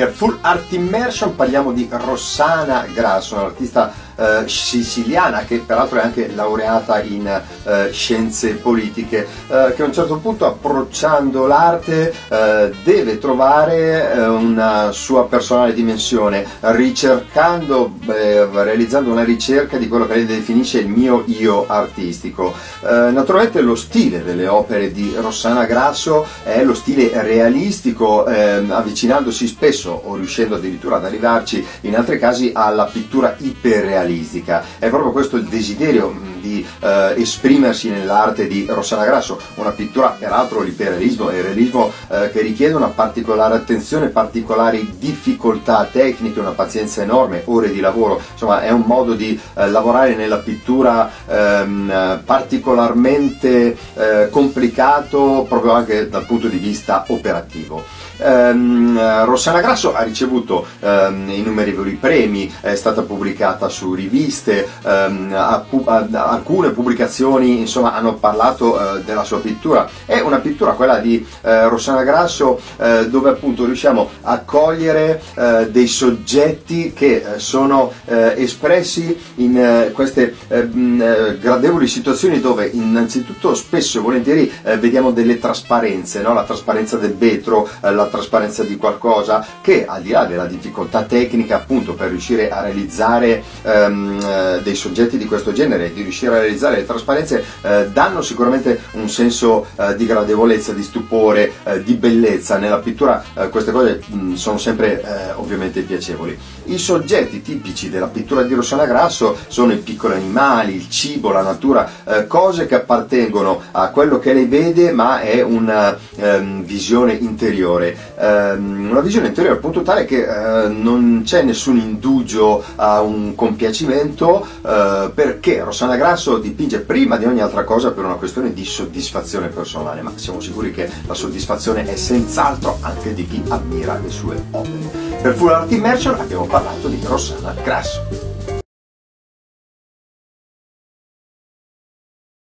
Per Full Art Immersion parliamo di Rossana Grasso, un'artista eh, siciliana che peraltro è anche laureata in eh, scienze politiche, eh, che a un certo punto approcciando l'arte eh, deve trovare eh, una sua personale dimensione, ricercando, realizzando una ricerca di quello che lei definisce il mio io artistico. naturalmente lo stile delle opere di Rossana Grasso è lo stile realistico, ehm, avvicinandosi spesso o riuscendo addirittura ad arrivarci in altri casi alla pittura iperrealistica. È proprio questo il desiderio di eh, esprimersi nell'arte di Rossana Grasso, una pittura peraltro l'iperrealismo è il realismo eh, che richiede una particolare attenzione, particolari difficoltà tecniche, una pazienza enorme, ore di lavoro, insomma è un modo di eh, lavorare nella pittura ehm, particolarmente eh, complicato proprio anche dal punto di vista operativo. Um, Rossana Grasso ha ricevuto um, innumerevoli premi, è stata pubblicata su riviste, um, ha, ha, alcune pubblicazioni insomma, hanno parlato uh, della sua pittura. È una pittura, quella di uh, Rossana Grasso, uh, dove appunto riusciamo a cogliere dei soggetti che sono espressi in queste gradevoli situazioni dove innanzitutto spesso e volentieri vediamo delle trasparenze, no? la trasparenza del vetro, la trasparenza di qualcosa che al di là della difficoltà tecnica appunto per riuscire a realizzare ehm, dei soggetti di questo genere, di riuscire a realizzare le trasparenze, eh, danno sicuramente un senso eh, di gradevolezza, di stupore, eh, di bellezza. Nella pittura eh, queste cose mh, sono sempre eh, ovviamente piacevoli. I soggetti tipici della pittura di Rossana Grasso sono i piccoli animali, il cibo, la natura, eh, cose che appartengono a quello che lei vede ma è una ehm, visione interiore ehm, una visione interiore al punto tale che eh, non c'è nessun indugio a un compiacimento eh, perché Rossana Grasso dipinge prima di ogni altra cosa per una questione di soddisfazione personale, ma siamo sicuri che la soddisfazione è senz'altro anche di chi ammira le sue opere. Per Full Art Immersion abbiamo parlato di Rossana Grasso.